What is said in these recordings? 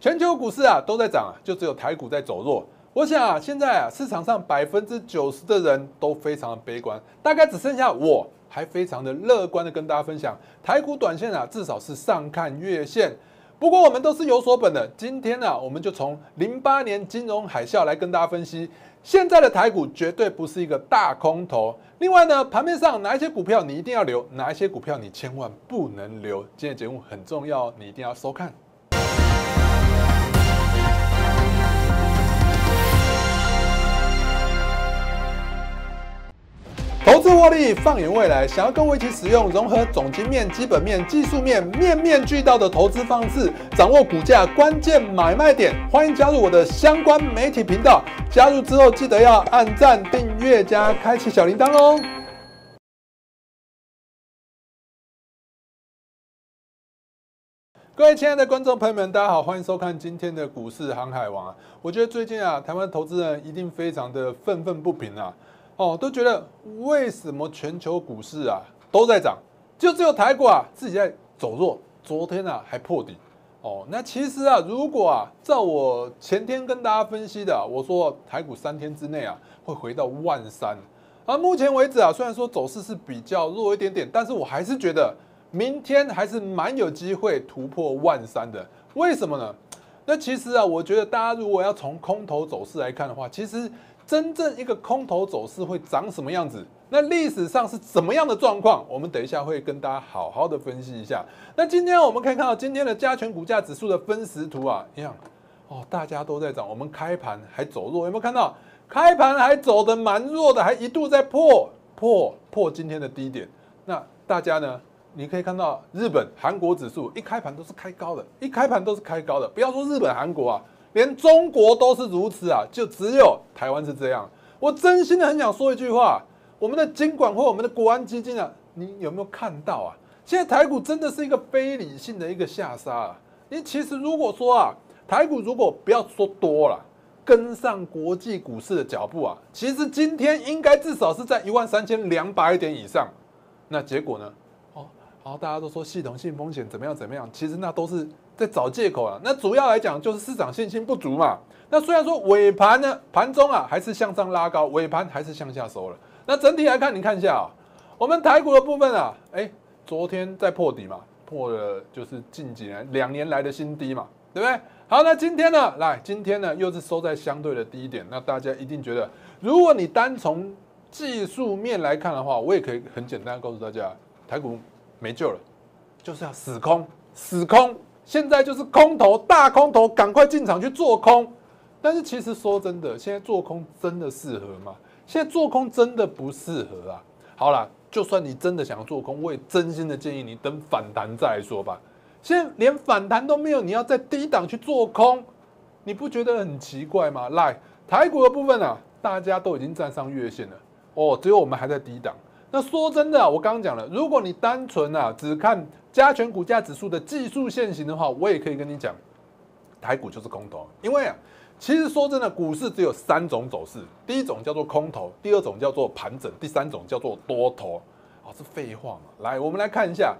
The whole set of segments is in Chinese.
全球股市啊都在涨啊，就只有台股在走弱。我想啊，现在啊市场上百分之九十的人都非常的悲观，大概只剩下我还非常的乐观的跟大家分享，台股短线啊至少是上看月线。不过我们都是有所本的，今天呢我们就从零八年金融海啸来跟大家分析，现在的台股绝对不是一个大空头。另外呢，盘面上哪一些股票你一定要留，哪一些股票你千万不能留。今天节目很重要，你一定要收看。投资获利，放眼未来，想要跟我一起使用融合总经面、基本面、技术面，面面俱到的投资方式，掌握股价关键买卖点，欢迎加入我的相关媒体频道。加入之后记得要按赞、订阅加开启小铃铛哦。各位亲爱的观众朋友们，大家好，欢迎收看今天的股市航海王啊！我觉得最近啊，台湾投资人一定非常的愤愤不平啊。哦，都觉得为什么全球股市啊都在涨，就只有台股啊自己在走弱。昨天啊还破底。哦，那其实啊，如果啊照我前天跟大家分析的，我说台股三天之内啊会回到万三。而目前为止啊，虽然说走势是比较弱一点点，但是我还是觉得明天还是蛮有机会突破万三的。为什么呢？那其实啊，我觉得大家如果要从空头走势来看的话，其实。真正一个空头走势会长什么样子？那历史上是怎么样的状况？我们等一下会跟大家好好的分析一下。那今天我们可以看到今天的加权股价指数的分时图啊，一样哦，大家都在涨，我们开盘还走弱，有没有看到？开盘还走的蛮弱的，还一度在破破破今天的低点。那大家呢？你可以看到日本、韩国指数一开盘都是开高的，一开盘都是开高的。不要说日本、韩国啊。连中国都是如此啊，就只有台湾是这样。我真心的很想说一句话：我们的监管或我们的国安基金啊，你有没有看到啊？现在台股真的是一个非理性的一个下杀啊！你其实如果说啊，台股如果不要说多了，跟上国际股市的脚步啊，其实今天应该至少是在一万三千两百点以上。那结果呢？哦，好，大家都说系统性风险怎么样怎么样，其实那都是。在找借口啊，那主要来讲就是市场信心不足嘛。那虽然说尾盘呢，盘中啊还是向上拉高，尾盘还是向下收了。那整体来看，你看一下啊，我们台股的部分啊，哎，昨天在破底嘛，破了就是近几年两年来的新低嘛，对不对？好，那今天呢，来今天呢又是收在相对的低点，那大家一定觉得，如果你单从技术面来看的话，我也可以很简单告诉大家，台股没救了，就是要死空，死空。现在就是空头，大空头，赶快进场去做空。但是其实说真的，现在做空真的适合吗？现在做空真的不适合啊。好了，就算你真的想要做空，我也真心的建议你等反弹再说吧。现在连反弹都没有，你要在低档去做空，你不觉得很奇怪吗？来，台股的部分啊，大家都已经站上月线了哦，只有我们还在低档。那说真的，我刚刚讲了，如果你单纯啊只看加权股价指数的技术线型的话，我也可以跟你讲，台股就是空头。因为啊，其实说真的，股市只有三种走势，第一种叫做空头，第二种叫做盘整，第三种叫做多头。哦，是废话嘛？来，我们来看一下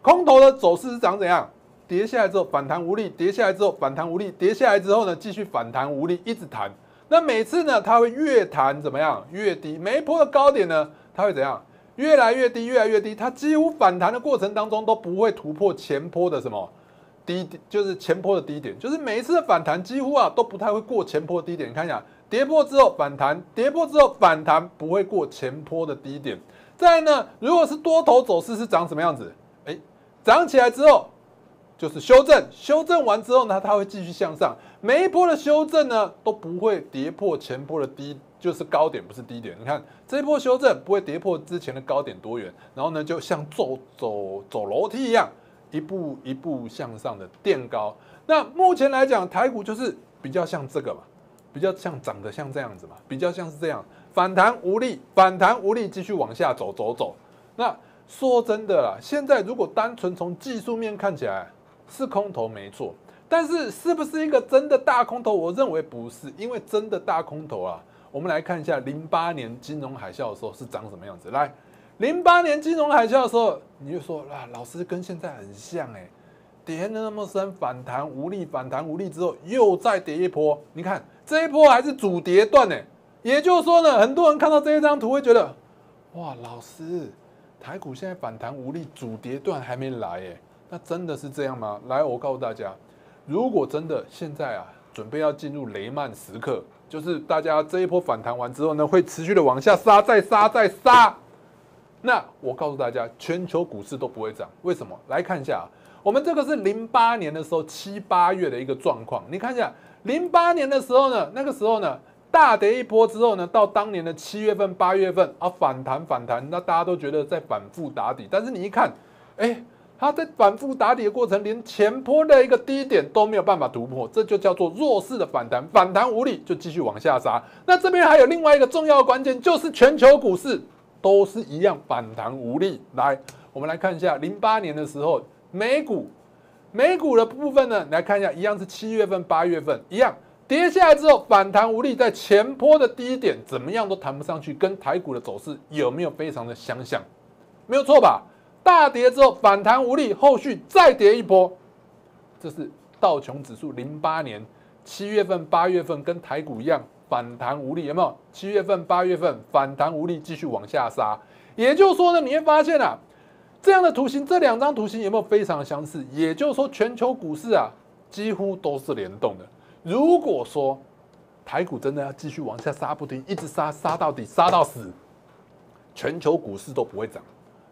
空头的走势是长怎样，跌下来之后反弹无力，跌下来之后反弹无力，跌下来之后呢继续反弹无力，一直弹。那每次呢，它会越弹怎么样？越低。每一波的高点呢，它会怎样？越来越低，越来越低，它几乎反弹的过程当中都不会突破前坡的什么低点，就是前坡的低点，就是每一次的反弹几乎啊都不太会过前坡低点。你看一下，跌破之后反弹，跌破之后反弹不会过前坡的低点。再呢，如果是多头走势是长什么样子？哎，涨起来之后就是修正，修正完之后呢，它会继续向上。每一波的修正呢都不会跌破前坡的低。就是高点不是低点，你看这一波修正不会跌破之前的高点多远，然后呢就像走走走楼梯一样，一步一步向上的垫高。那目前来讲，台股就是比较像这个嘛，比较像长得像这样子嘛，比较像是这样反弹无力，反弹无力继续往下走走走。那说真的啦，现在如果单纯从技术面看起来是空头没错，但是是不是一个真的大空头？我认为不是，因为真的大空头啊。我们来看一下零八年金融海啸的时候是长什么样子。来，零八年金融海啸的时候，你就说啊，老师跟现在很像哎，跌那么深，反弹无力，反弹无力之后又再跌一波。你看这一波还是主跌段呢，也就是说呢，很多人看到这一张图会觉得，哇，老师，台股现在反弹无力，主跌段还没来耶，那真的是这样吗？来，我告诉大家，如果真的现在啊，准备要进入雷曼时刻，就是大家这一波反弹完之后呢，会持续的往下杀，再杀，再杀。那我告诉大家，全球股市都不会涨，为什么？来看一下，我们这个是零八年的时候七八月的一个状况，你看一下，零八年的时候呢，那个时候呢，大跌一波之后呢，到当年的七月份、八月份啊，反弹反弹，那大家都觉得在反复打底，但是你一看，哎，它在反复打底的过程，连前坡的一个低点都没有办法突破，这就叫做弱势的反弹，反弹无力就继续往下杀。那这边还有另外一个重要关键，就是全球股市。都是一样反弹无力。来，我们来看一下零八年的时候，美股，美股的部分呢，来看一下，一样是七月份、八月份一样跌下来之后反弹无力，在前坡的低点怎么样都弹不上去，跟台股的走势有没有非常的相像？没有错吧？大跌之后反弹无力，后续再跌一波，这是道琼指数零八年七月份、八月份跟台股一样。反弹无力有没有？七月份、八月份反弹无力，继续往下杀。也就是说呢，你会发现啊，这样的图形，这两张图形有没有非常相似？也就是说，全球股市啊，几乎都是联动的。如果说台股真的要继续往下杀不停，一直杀杀到底，杀到死，全球股市都不会涨。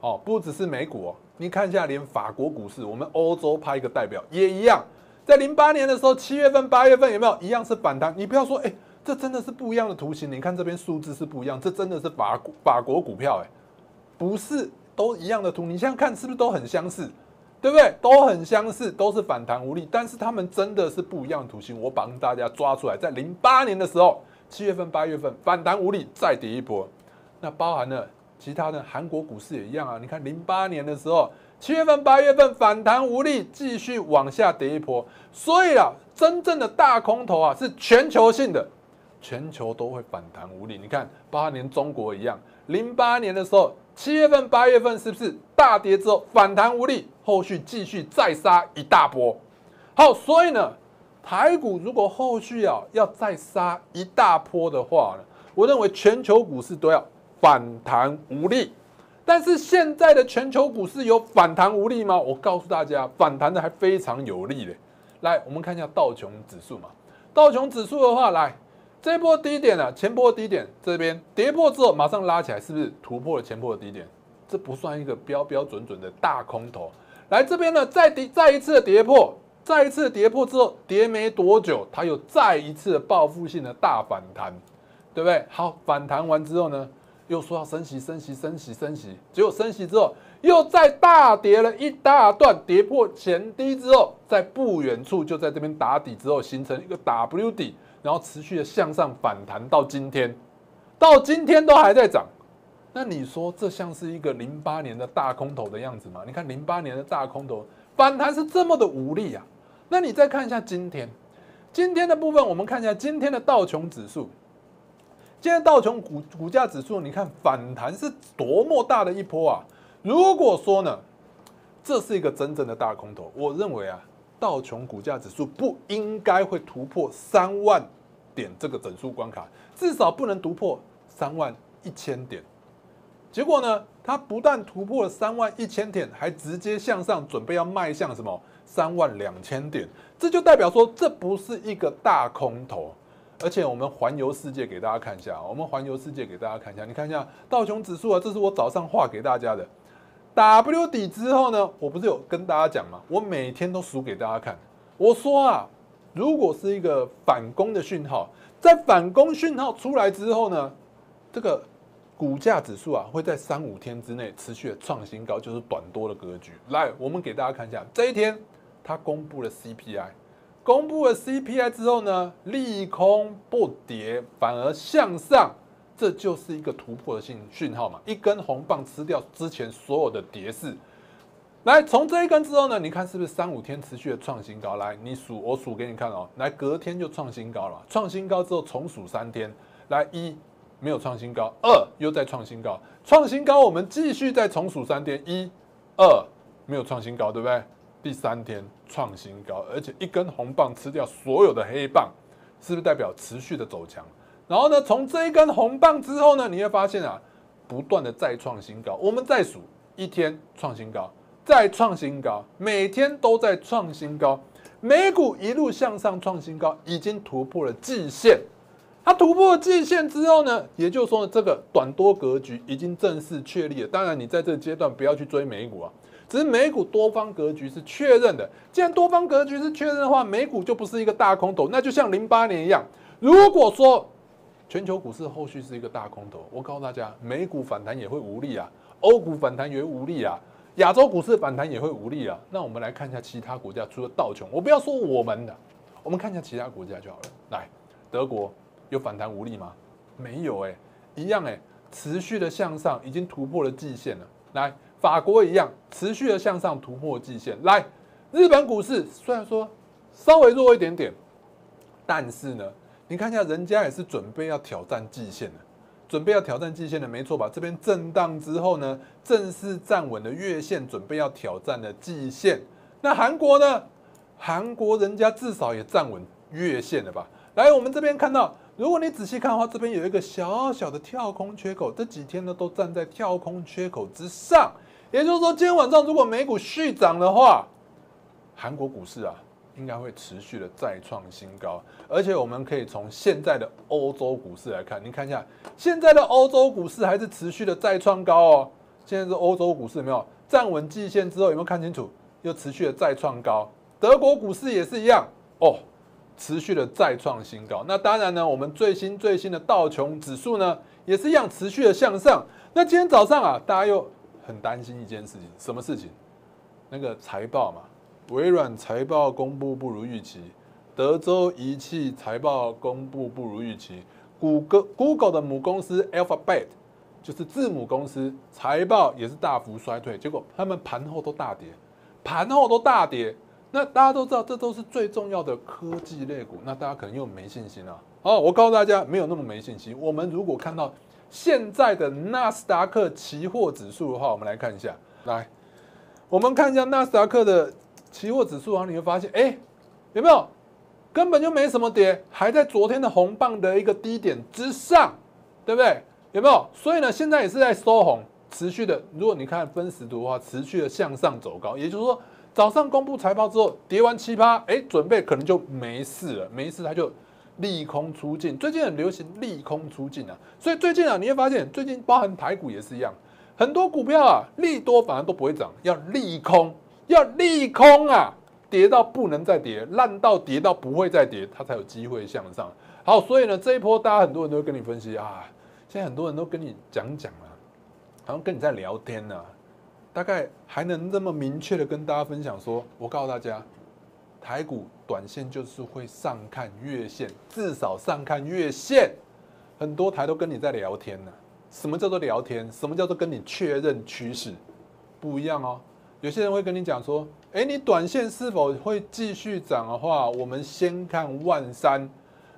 哦，不只是美股哦，你看一下，连法国股市，我们欧洲派一个代表也一样，在零八年的时候，七月份、八月份有没有一样是反弹？你不要说，哎。这真的是不一样的图形，你看这边数字是不一样，这真的是法法国股票哎，不是都一样的图，你现在看是不是都很相似，对不对？都很相似，都是反弹无力，但是他们真的是不一样的图形。我帮大家抓出来，在零八年的时候，七月份、八月份反弹无力，再跌一波，那包含了其他的韩国股市也一样啊。你看零八年的时候，七月份、八月份反弹无力，继续往下跌一波，所以啊，真正的大空头啊是全球性的。全球都会反弹无力，你看，包括连中国一样，零八年的时候，七月份、八月份是不是大跌之后反弹无力，后续继续再杀一大波？好，所以呢，台股如果后续啊要再杀一大波的话呢，我认为全球股市都要反弹无力。但是现在的全球股市有反弹无力吗？我告诉大家，反弹的还非常有力嘞。来，我们看一下道琼指数嘛，道琼指数的话，来。这波低点呢，前波低点这边跌破之后，马上拉起来，是不是突破了前波的低点？这不算一个标标准准的大空头。来这边呢，再跌再一次的跌破，再一次跌破之后，跌没多久，它又再一次的报复性的大反弹，对不对？好，反弹完之后呢，又说要升息，升息，升息，升息，结果升息之后，又再大跌了一大段，跌破前低之后，在不远处就在这边打底之后，形成一个 W 底。然后持续的向上反弹到今天，到今天都还在涨，那你说这像是一个零八年的大空头的样子吗？你看零八年的大空头反弹是这么的无力啊，那你再看一下今天，今天的部分我们看一下今天的道琼指数，今天道琼股股价指数，你看反弹是多么大的一波啊！如果说呢，这是一个真正的大空头，我认为啊。道琼股价指数不应该会突破三万点这个整数关卡，至少不能突破三万一千点。结果呢，它不但突破了三万一千点，还直接向上准备要迈向什么三万两千点，这就代表说这不是一个大空头。而且我们环游世界给大家看一下，我们环游世界给大家看一下，你看一下道琼指数啊，这是我早上画给大家的。W 底之后呢？我不是有跟大家讲吗？我每天都数给大家看。我说啊，如果是一个反攻的讯号，在反攻讯号出来之后呢，这个股价指数啊会在三五天之内持续的创新高，就是短多的格局。来，我们给大家看一下，这一天它公布了 CPI，公布了 CPI 之后呢，利空不跌，反而向上。这就是一个突破的信讯号嘛，一根红棒吃掉之前所有的跌势。来，从这一根之后呢，你看是不是三五天持续的创新高？来，你数我数给你看哦。来，隔天就创新高了，创新高之后重数三天，来一没有创新高，二又再创新高，创新高我们继续再重数三天，一二没有创新高，对不对？第三天创新高，而且一根红棒吃掉所有的黑棒，是不是代表持续的走强？然后呢，从这一根红棒之后呢，你会发现啊，不断的再创新高。我们再数一天创新高，再创新高，每天都在创新高。美股一路向上创新高，已经突破了季线。它突破季线之后呢，也就是说，这个短多格局已经正式确立了。当然，你在这个阶段不要去追美股啊，只是美股多方格局是确认的。既然多方格局是确认的话，美股就不是一个大空头，那就像零八年一样。如果说全球股市后续是一个大空头，我告诉大家，美股反弹也会无力啊，欧股反弹也会无力啊。亚洲股市反弹也会无力啊。那我们来看一下其他国家，除了道琼，我不要说我们的，我们看一下其他国家就好了。来，德国有反弹无力吗？没有哎，一样哎，持续的向上，已经突破了季线了。来，法国一样，持续的向上突破季线。来，日本股市虽然说稍微弱一点点，但是呢，你看一下人家也是准备要挑战季线的。准备要挑战季线的，没错吧？这边震荡之后呢，正式站稳了月线，准备要挑战的季线。那韩国呢？韩国人家至少也站稳月线了吧？来，我们这边看到，如果你仔细看的话，这边有一个小小的跳空缺口，这几天呢都站在跳空缺口之上。也就是说，今天晚上如果美股续涨的话，韩国股市啊。应该会持续的再创新高，而且我们可以从现在的欧洲股市来看，你看一下现在的欧洲股市还是持续的再创高哦。现在是欧洲股市有没有站稳季线之后有没有看清楚？又持续的再创高。德国股市也是一样哦，持续的再创新高。那当然呢，我们最新最新的道琼指数呢也是一样持续的向上。那今天早上啊，大家又很担心一件事情，什么事情？那个财报嘛。微软财报公布不如预期，德州仪器财报公布不如预期，谷歌 Google 的母公司 Alphabet 就是字母公司财报也是大幅衰退，结果他们盘后都大跌，盘后都大跌。那大家都知道，这都是最重要的科技类股，那大家可能又没信心了。哦，我告诉大家，没有那么没信心。我们如果看到现在的纳斯达克期货指数的话，我们来看一下，来，我们看一下纳斯达克的。期货指数啊，你会发现，哎，有没有根本就没什么跌，还在昨天的红棒的一个低点之上，对不对？有没有？所以呢，现在也是在收红，持续的。如果你看分时图的话，持续的向上走高。也就是说，早上公布财报之后，跌完七八，哎，准备可能就没事了，没事，它就利空出尽。最近很流行利空出尽啊，所以最近啊，你会发现，最近包含台股也是一样，很多股票啊，利多反而都不会涨，要利空。要利空啊，跌到不能再跌，烂到跌到不会再跌，它才有机会向上。好，所以呢，这一波大家很多人都会跟你分析啊，现在很多人都跟你讲讲啊，好像跟你在聊天呢，大概还能这么明确的跟大家分享说，我告诉大家，台股短线就是会上看月线，至少上看月线。很多台都跟你在聊天呢，什么叫做聊天？什么叫做跟你确认趋势？不一样哦。有些人会跟你讲说，哎，你短线是否会继续涨的话，我们先看万三，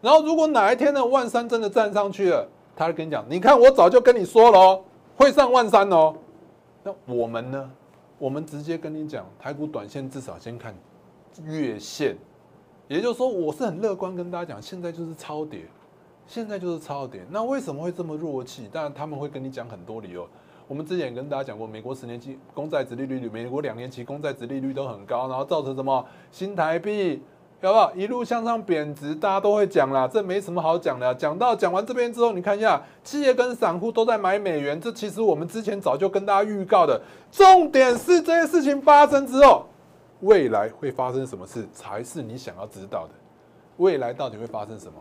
然后如果哪一天呢，万三真的站上去了，他会跟你讲，你看我早就跟你说了哦，会上万三哦。那我们呢，我们直接跟你讲，台股短线至少先看月线，也就是说，我是很乐观跟大家讲，现在就是超跌，现在就是超跌。那为什么会这么弱气？当然他们会跟你讲很多理由。我们之前也跟大家讲过，美国十年期公债殖利率、美国两年期公债殖利率都很高，然后造成什么新台币，好不好？一路向上贬值，大家都会讲啦，这没什么好讲的。讲到讲完这边之后，你看一下，企业跟散户都在买美元，这其实我们之前早就跟大家预告的。重点是这些事情发生之后，未来会发生什么事才是你想要知道的。未来到底会发生什么？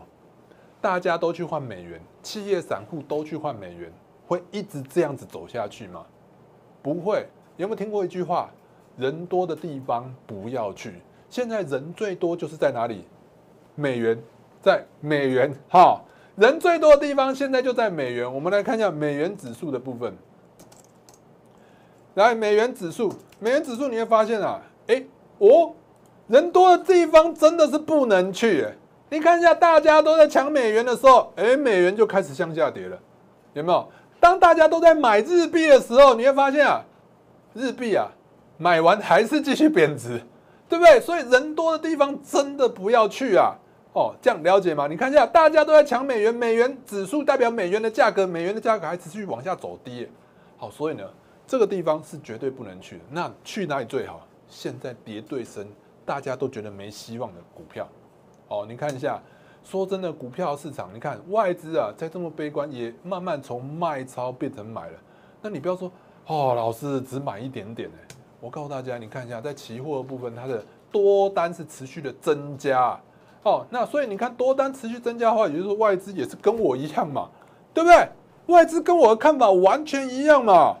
大家都去换美元，企业散户都去换美元。会一直这样子走下去吗？不会。有没有听过一句话？人多的地方不要去。现在人最多就是在哪里？美元，在美元哈。人最多的地方现在就在美元。我们来看一下美元指数的部分。来，美元指数，美元指数你会发现啊，哎，哦，人多的地方真的是不能去。你看一下，大家都在抢美元的时候，哎，美元就开始向下跌了，有没有？当大家都在买日币的时候，你会发现啊，日币啊，买完还是继续贬值。对不对？所以人多的地方真的不要去啊！哦，这样了解吗？你看一下，大家都在抢美元，美元指数代表美元的价格，美元的价格还持续往下走低。好，所以呢，这个地方是绝对不能去的。那去哪里最好？现在跌对升，大家都觉得没希望的股票。哦，你看一下，说真的，股票市场，你看外资啊，在这么悲观，也慢慢从卖超变成买了。那你不要说，哦，老师只买一点点哎。我告诉大家，你看一下，在期货的部分，它的多单是持续的增加，哦，那所以你看多单持续增加的话，也就是说外资也是跟我一样嘛，对不对？外资跟我的看法完全一样嘛，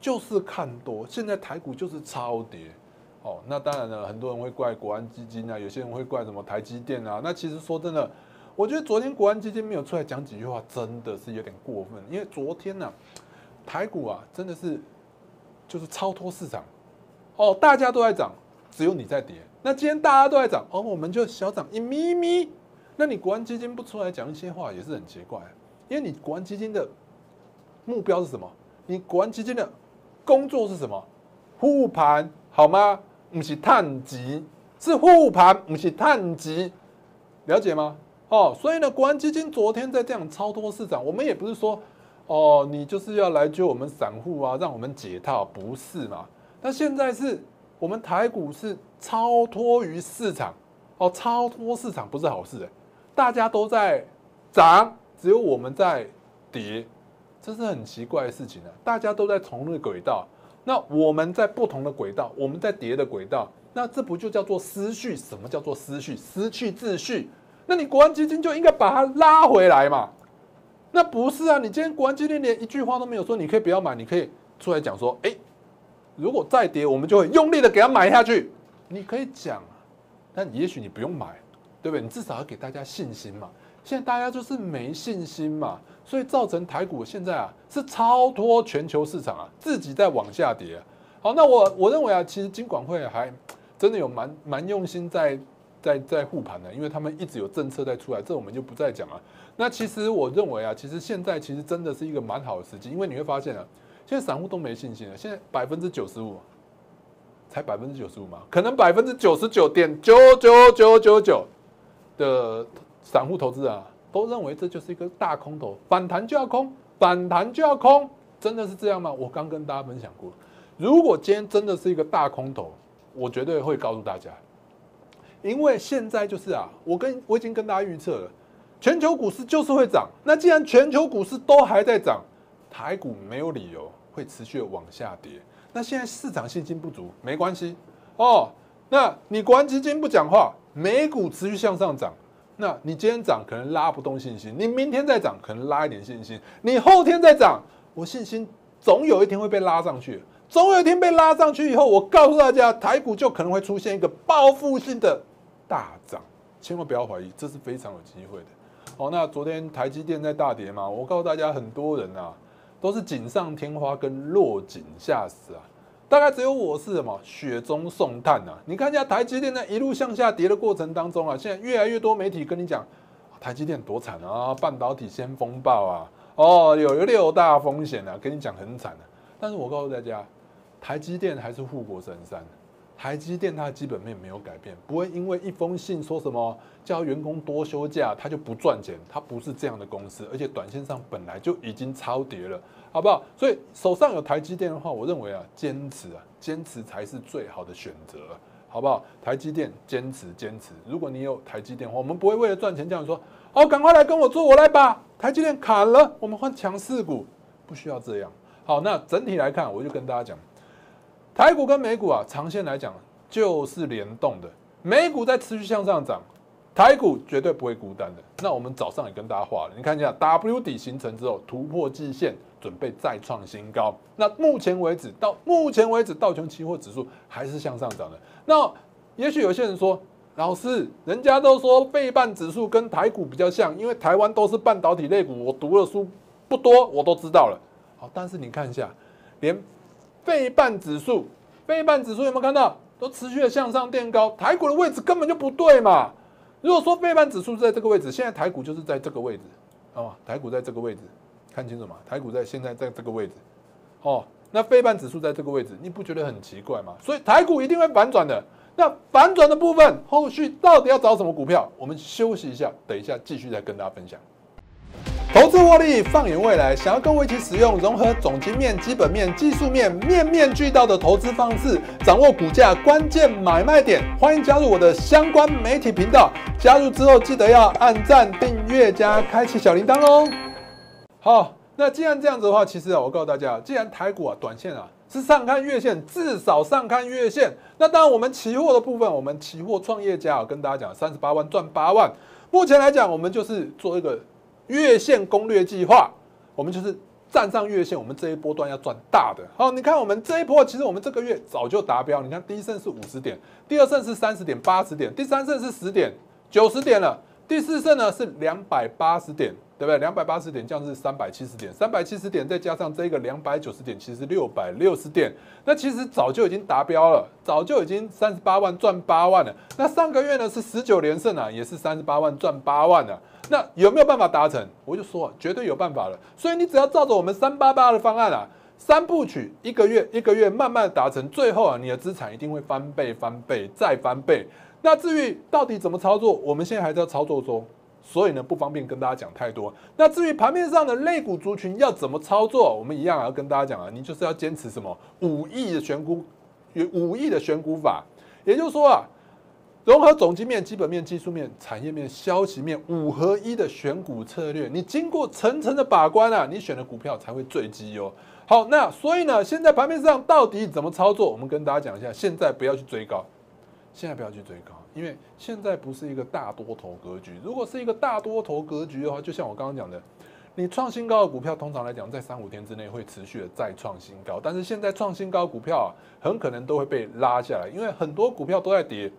就是看多。现在台股就是超跌，哦，那当然了，很多人会怪国安基金啊，有些人会怪什么台积电啊。那其实说真的，我觉得昨天国安基金没有出来讲几句话，真的是有点过分，因为昨天呢，台股啊真的是就是超脱市场。哦，大家都在涨，只有你在跌。那今天大家都在涨，哦，我们就小涨一咪咪。那你国安基金不出来讲一些话，也是很奇怪。因为你国安基金的目标是什么？你国安基金的工作是什么？护盘好吗？不是探级，是护盘，不是探级，了解吗？哦，所以呢，国安基金昨天在这样超脱市场，我们也不是说，哦，你就是要来救我们散户啊，让我们解套，不是嘛？那现在是我们台股是超脱于市场哦，超脱市场不是好事哎，大家都在涨，只有我们在跌，这是很奇怪的事情啊！大家都在同一个轨道，那我们在不同的轨道，我们在跌的轨道，那这不就叫做失序？什么叫做失序？失去秩序？那你国安基金就应该把它拉回来嘛？那不是啊！你今天国安基金连一句话都没有说，你可以不要买，你可以出来讲说，哎。如果再跌，我们就会用力的给它买下去。你可以讲，但也许你不用买，对不对？你至少要给大家信心嘛。现在大家就是没信心嘛，所以造成台股现在啊是超脱全球市场啊，自己在往下跌。好，那我我认为啊，其实金管会还真的有蛮蛮用心在在在护盘的，因为他们一直有政策在出来，这我们就不再讲了。那其实我认为啊，其实现在其实真的是一个蛮好的时机，因为你会发现啊。现在散户都没信心了。现在百分之九十五，才百分之九十五吗？可能百分之九十九点九九九九九的散户投资啊，都认为这就是一个大空头，反弹就要空，反弹就要空，真的是这样吗？我刚跟大家分享过，如果今天真的是一个大空头，我绝对会告诉大家，因为现在就是啊，我跟我已经跟大家预测了，全球股市就是会涨。那既然全球股市都还在涨，台股没有理由。会持续的往下跌，那现在市场信心不足，没关系哦。那你国安基金不讲话，美股持续向上涨，那你今天涨可能拉不动信心，你明天再涨可能拉一点信心，你后天再涨，我信心总有一天会被拉上去，总有一天被拉上去以后，我告诉大家，台股就可能会出现一个报复性的大涨，千万不要怀疑，这是非常有机会的。好，那昨天台积电在大跌嘛，我告诉大家，很多人啊。都是锦上添花跟落井下石啊，大概只有我是什么雪中送炭啊！你看一下台积电在一路向下跌的过程当中啊，现在越来越多媒体跟你讲台积电多惨啊，半导体先风暴啊，哦，有六大风险啊，跟你讲很惨的。但是我告诉大家，台积电还是护国神山。台积电它的基本面没有改变，不会因为一封信说什么叫员工多休假，它就不赚钱，它不是这样的公司，而且短线上本来就已经超跌了，好不好？所以手上有台积电的话，我认为啊，坚持啊，坚持才是最好的选择，好不好？台积电坚持坚持，如果你有台积电的话，我们不会为了赚钱这样说，哦，赶快来跟我做，我来把台积电砍了，我们换强势股，不需要这样。好，那整体来看，我就跟大家讲。台股跟美股啊，长线来讲就是联动的。美股在持续向上涨，台股绝对不会孤单的。那我们早上也跟大家画了，你看一下 W 底形成之后突破季线，准备再创新高。那目前为止，到目前为止，道琼期货指数还是向上涨的。那也许有些人说，老师，人家都说费半指数跟台股比较像，因为台湾都是半导体类股，我读的书不多，我都知道了。好，但是你看一下，连。费半指数，费半指数有没有看到？都持续的向上垫高，台股的位置根本就不对嘛。如果说费半指数是在这个位置，现在台股就是在这个位置，哦，台股在这个位置，看清楚吗？台股在现在在这个位置，哦，那非半指数在这个位置，你不觉得很奇怪吗？所以台股一定会反转的。那反转的部分，后续到底要找什么股票？我们休息一下，等一下继续再跟大家分享。投资获利，放眼未来，想要跟我一起使用融合总经面、基本面、技术面，面面俱到的投资方式，掌握股价关键买卖点，欢迎加入我的相关媒体频道。加入之后记得要按赞、订阅加开启小铃铛哦。好，那既然这样子的话，其实啊，我告诉大家，既然台股啊短线啊是上看月线，至少上看月线，那当然我们期货的部分，我们期货创业家啊跟大家讲，三十八万赚八万。目前来讲，我们就是做一个。月线攻略计划，我们就是站上月线，我们这一波段要赚大的。好，你看我们这一波，其实我们这个月早就达标。你看第一胜是五十点，第二胜是三十点八十点，第三胜是十点九十点了，第四胜呢是两百八十点，对不对？两百八十点降至三百七十点，三百七十点再加上这个两百九十点，其实六百六十点，那其实早就已经达标了，早就已经三十八万赚八万了。那上个月呢是十九连胜啊，也是三十八万赚八万了。那有没有办法达成？我就说绝对有办法了。所以你只要照着我们三八八的方案啊，三部曲，一个月一个月慢慢达成，最后啊，你的资产一定会翻倍、翻倍再翻倍。那至于到底怎么操作，我们现在还在操作中，所以呢不方便跟大家讲太多。那至于盘面上的类股族群要怎么操作，我们一样要跟大家讲啊，你就是要坚持什么五亿的选股，五亿的选股法，也就是说啊。融合总经面、基本面、技术面、产业面、消息面五合一的选股策略，你经过层层的把关啊，你选的股票才会最机哦。好，那所以呢，现在盘面上到底怎么操作？我们跟大家讲一下。现在不要去追高，现在不要去追高，因为现在不是一个大多头格局。如果是一个大多头格局的话，就像我刚刚讲的，你创新高的股票，通常来讲在三五天之内会持续的再创新高，但是现在创新高股票啊，很可能都会被拉下来，因为很多股票都在跌。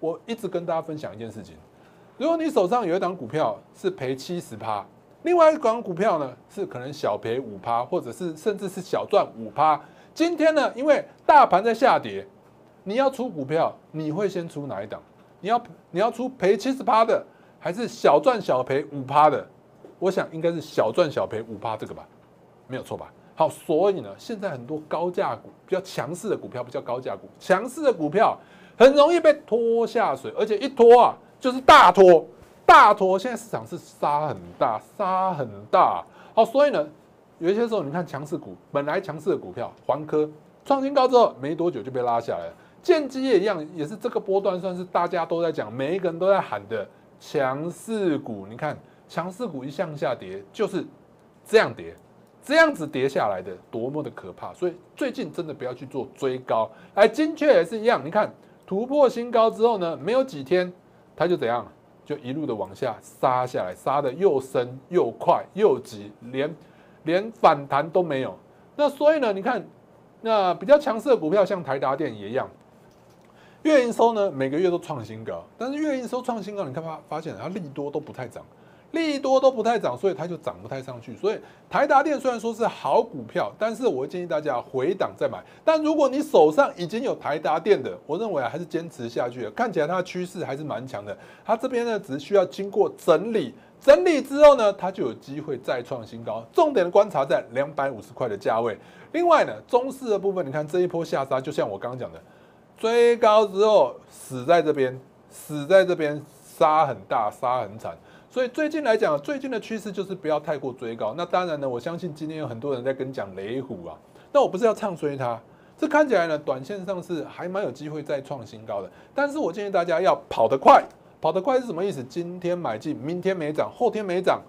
我一直跟大家分享一件事情：如果你手上有一档股票是赔七十趴，另外一档股票呢是可能小赔五趴，或者是甚至是小赚五趴。今天呢，因为大盘在下跌，你要出股票，你会先出哪一档？你要你要出赔七十趴的，还是小赚小赔五趴的？我想应该是小赚小赔五趴这个吧，没有错吧？好，所以呢，现在很多高价股比较强势的股票不叫高价股，强势的股票。很容易被拖下水，而且一拖啊就是大拖，大拖。现在市场是杀很大，杀很大。好，所以呢，有一些时候你看强势股，本来强势的股票，环科创新高之后没多久就被拉下来了。建机也一样，也是这个波段算是大家都在讲，每一个人都在喊的强势股。你看强势股一向下跌，就是这样跌，这样子跌下来的，多么的可怕。所以最近真的不要去做追高。哎，精确也是一样，你看。突破新高之后呢，没有几天，它就怎样，就一路的往下杀下来，杀的又深又快又急，连连反弹都没有。那所以呢，你看，那比较强势的股票，像台达电也一样，月营收呢每个月都创新高，但是月营收创新高，你看发发现它利多都不太涨。利多都不太涨，所以它就涨不太上去。所以台达电虽然说是好股票，但是我会建议大家回档再买。但如果你手上已经有台达电的，我认为还是坚持下去。看起来它的趋势还是蛮强的。它这边呢只需要经过整理，整理之后呢，它就有机会再创新高。重点的观察在两百五十块的价位。另外呢，中市的部分，你看这一波下杀，就像我刚刚讲的，追高之后死在这边，死在这边，杀很大，杀很惨。所以最近来讲，最近的趋势就是不要太过追高。那当然呢，我相信今天有很多人在跟讲雷虎啊。那我不是要唱衰它，这看起来呢，短线上是还蛮有机会再创新高的。但是我建议大家要跑得快，跑得快是什么意思？今天买进，明天没涨，后天没涨，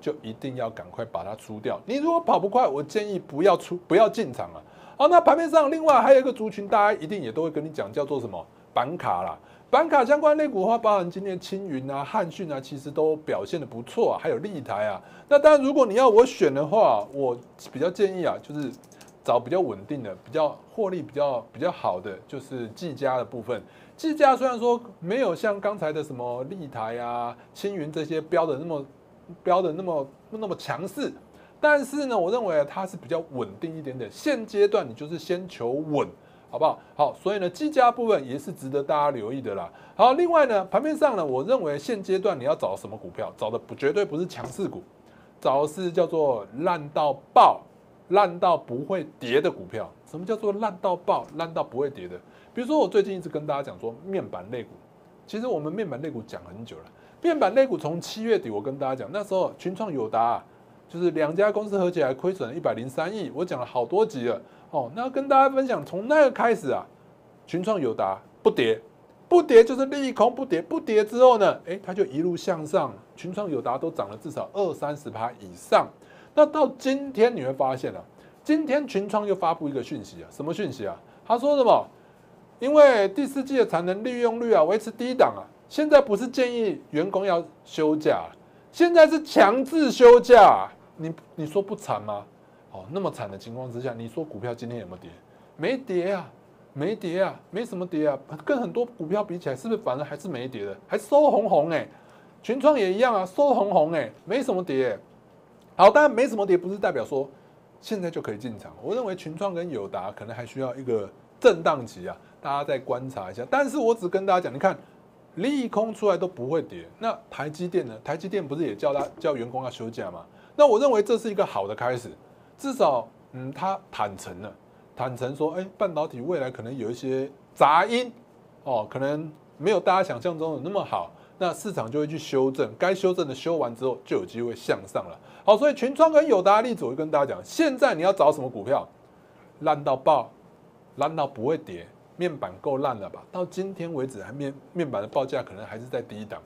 就一定要赶快把它出掉。你如果跑不快，我建议不要出，不要进场啊。好，那盘面上另外还有一个族群，大家一定也都会跟你讲，叫做什么板卡啦。板卡相关类股的话，包含今天青云啊、汉讯啊，其实都表现的不错啊，还有立台啊。那当然，如果你要我选的话，我比较建议啊，就是找比较稳定的、比较获利比较比较好的，就是技嘉的部分。技嘉虽然说没有像刚才的什么立台啊、青云这些标的那么标的那么那么强势，但是呢，我认为它是比较稳定一点点。现阶段你就是先求稳。好不好？好，所以呢，技嘉部分也是值得大家留意的啦。好，另外呢，盘面上呢，我认为现阶段你要找什么股票，找的不绝对不是强势股，找的是叫做烂到爆、烂到不会跌的股票，什么叫做烂到爆、烂到不会跌的？比如说我最近一直跟大家讲说面板类股，其实我们面板类股讲很久了。面板类股从七月底我跟大家讲，那时候群创友达就是两家公司合起来亏损了一百零三亿，我讲了好多集了哦。那跟大家分享，从那个开始啊，群创友达不跌。不跌就是利空，不跌不跌之后呢，哎，它就一路向上，群创友达都涨了至少二三十趴以上。那到今天你会发现啊，今天群创又发布一个讯息啊，什么讯息啊？他说什么？因为第四季的产能利用率啊维持低档啊，现在不是建议员工要休假，现在是强制休假。你你说不惨吗？哦，那么惨的情况之下，你说股票今天有没有跌？没跌啊。没跌啊，没什么跌啊，跟很多股票比起来，是不是反而还是没跌的，还收红红哎，群创也一样啊，收红红哎，没什么跌。好，当然没什么跌，不是代表说现在就可以进场。我认为群创跟友达可能还需要一个震荡期啊，大家再观察一下。但是我只跟大家讲，你看利空出来都不会跌，那台积电呢？台积电不是也叫他叫员工要休假吗？那我认为这是一个好的开始，至少嗯，他坦诚了。坦诚说，哎，半导体未来可能有一些杂音，哦，可能没有大家想象中的那么好，那市场就会去修正，该修正的修完之后，就有机会向上了。好，所以群创跟友达例子，我会跟大家讲，现在你要找什么股票，烂到爆，烂到不会跌，面板够烂了吧？到今天为止，还面面板的报价可能还是在低档，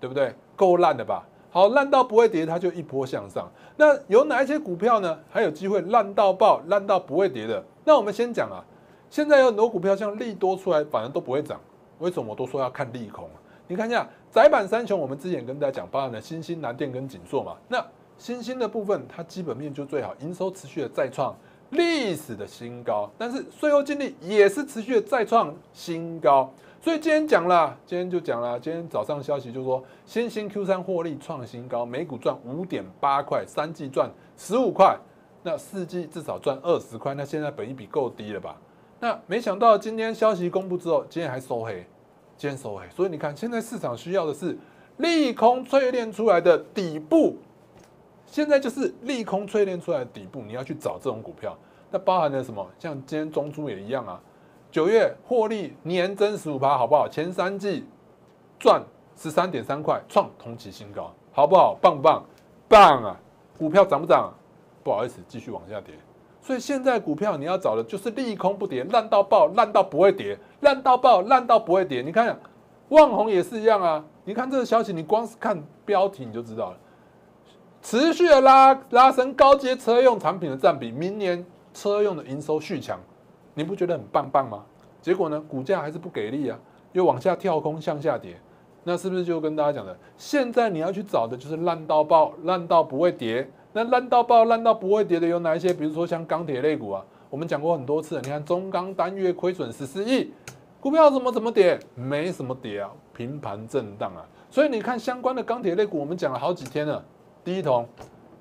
对不对？够烂的吧？好，烂到不会跌，它就一波向上。那有哪一些股票呢？还有机会烂到爆、烂到不会跌的？那我们先讲啊，现在有很多股票像利多出来，反而都不会涨。为什么我都说要看利空？你看一下窄板三雄，我们之前跟大家讲，包含了新兴、南电跟锦硕嘛。那新兴的部分，它基本面就最好，营收持续的再创历史的新高，但是税后净利也是持续的再创新高。所以今天讲了，今天就讲了。今天早上消息就说，新兴 Q 三获利创新高，每股赚五点八块，三季赚十五块，那四季至少赚二十块。那现在本益比够低了吧？那没想到今天消息公布之后，今天还收黑，今天收黑。所以你看，现在市场需要的是利空淬炼出来的底部，现在就是利空淬炼出来的底部，你要去找这种股票。那包含了什么？像今天中珠也一样啊。九月获利年增十五趴，好不好？前三季赚十三点三块，创同期新高，好不好？棒不棒？棒啊！股票涨不涨？不好意思，继续往下跌。所以现在股票你要找的就是利空不跌，烂到爆，烂到不会跌，烂到爆，烂到不会跌。你看，旺宏也是一样啊。你看这个消息，你光是看标题你就知道了，持续的拉拉升高阶车用产品的占比，明年车用的营收续强。你不觉得很棒棒吗？结果呢，股价还是不给力啊，又往下跳空向下跌，那是不是就跟大家讲的？现在你要去找的就是烂到爆、烂到不会跌。那烂到爆、烂到不会跌的有哪一些？比如说像钢铁类股啊，我们讲过很多次。你看中钢单月亏损十四亿，股票怎么怎么跌？没什么跌啊，平盘震荡啊。所以你看相关的钢铁类股，我们讲了好几天了。第一桶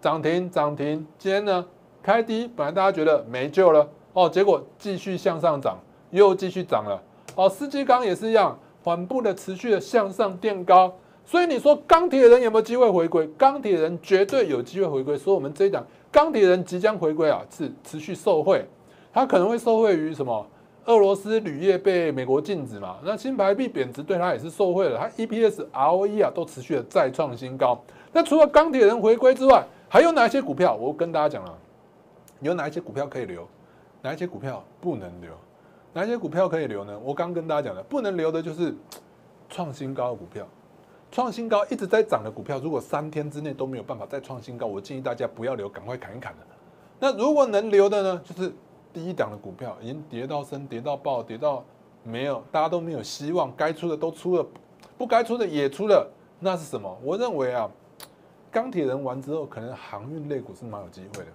涨停涨停，今天呢开低，本来大家觉得没救了。哦，结果继续向上涨，又继续涨了。哦，司机钢也是一样，缓步的持续的向上垫高。所以你说钢铁人有没有机会回归？钢铁人绝对有机会回归。所以我们这一档钢铁人即将回归啊，是持续受惠。它可能会受惠于什么？俄罗斯铝业被美国禁止嘛？那新台币贬值对它也是受惠了。它 EPS、ROE 啊都持续的再创新高。那除了钢铁人回归之外，还有哪些股票？我跟大家讲了，有哪一些股票可以留？哪一些股票不能留？哪一些股票可以留呢？我刚跟大家讲的，不能留的就是创新高的股票，创新高一直在涨的股票，如果三天之内都没有办法再创新高，我建议大家不要留，赶快砍一砍了。那如果能留的呢，就是第一档的股票已经跌到深、跌到爆、跌到没有，大家都没有希望，该出的都出了，不该出的也出了，那是什么？我认为啊，钢铁人完之后，可能航运类股是蛮有机会的。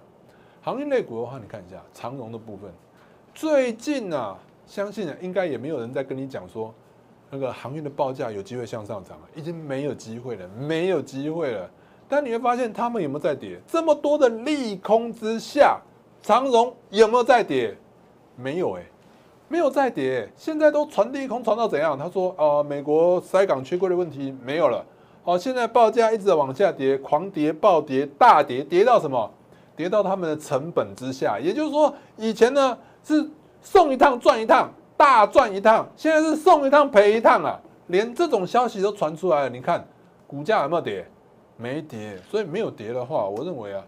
航运类股的话，你看一下长荣的部分，最近啊，相信啊，应该也没有人在跟你讲说，那个航运的报价有机会向上涨了，已经没有机会了，没有机会了。但你会发现，他们有没有在跌？这么多的利空之下，长荣有没有在跌？没有哎，没有在跌。现在都传利空传到怎样？他说啊，美国塞港缺柜的问题没有了。好，现在报价一直往下跌，狂跌、暴跌、大跌，跌到什么？跌到他们的成本之下，也就是说，以前呢，是送一趟赚一趟，大赚一趟，现在是送一趟赔一趟啊！连这种消息都传出来了，你看股价有没有跌？没跌，所以没有跌的话，我认为啊，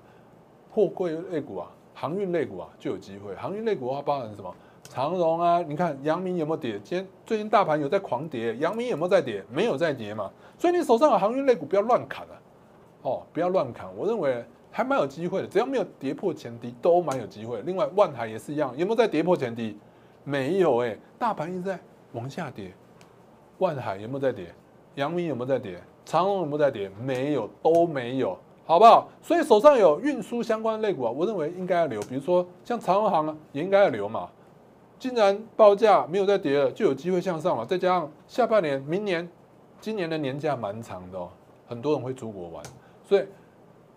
货柜 A 股啊，航运类股啊就有机会。航运类股的话，包含什么？长荣啊，你看阳明有没有跌？今天最近大盘有在狂跌，阳明有没有在跌？没有在跌嘛。所以你手上有航运类股，不要乱砍啊！哦，不要乱砍，我认为还蛮有机会的，只要没有跌破前低，都蛮有机会。另外，万海也是一样，有没有在跌破前低？没有哎，大盘一直在往下跌。万海有没有在跌？阳明有没有在跌？长荣有没有在跌？没有，都没有，好不好？所以手上有运输相关类股啊，我认为应该要留。比如说像长荣行啊，也应该要留嘛。既然报价没有再跌了，就有机会向上了。再加上下半年、明年、今年的年假蛮长的哦，很多人会出国玩，所以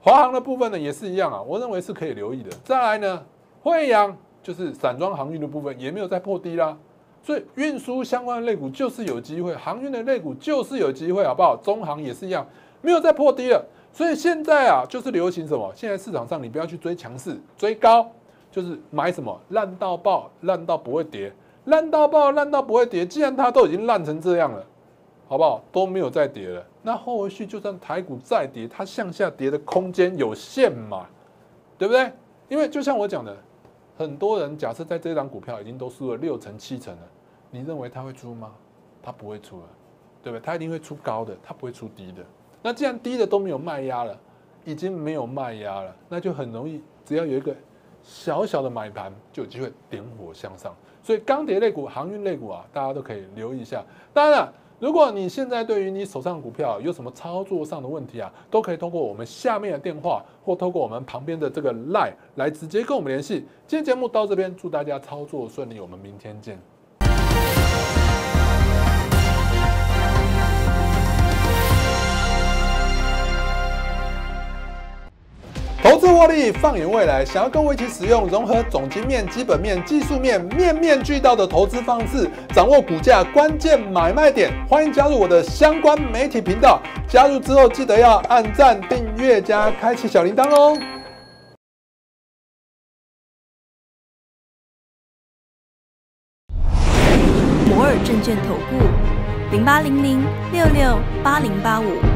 华航的部分呢也是一样啊，我认为是可以留意的。再来呢，惠阳就是散装航运的部分也没有再破低啦，所以运输相关的类股就是有机会，航运的类股就是有机会，好不好？中航也是一样，没有再破低了，所以现在啊就是流行什么？现在市场上你不要去追强势，追高。就是买什么烂到爆，烂到不会跌，烂到爆，烂到不会跌。既然它都已经烂成这样了，好不好？都没有再跌了。那后续就算台股再跌，它向下跌的空间有限嘛？对不对？因为就像我讲的，很多人假设在这张股票已经都输了六成七成了，你认为他会出吗？他不会出了，对不对？他一定会出高的，他不会出低的。那既然低的都没有卖压了，已经没有卖压了，那就很容易，只要有一个。小小的买盘就有机会点火向上，所以钢铁类股、航运类股啊，大家都可以留意一下。当然了，如果你现在对于你手上股票有什么操作上的问题啊，都可以通过我们下面的电话，或通过我们旁边的这个 line 来直接跟我们联系。今天节目到这边，祝大家操作顺利，我们明天见。投资获利，放眼未来。想要跟我一起使用融合总经面、基本面、技术面，面面俱到的投资方式，掌握股价关键买卖点。欢迎加入我的相关媒体频道。加入之后记得要按赞、订阅加开启小铃铛哦。摩尔证券投顾零八零零六六八零八五。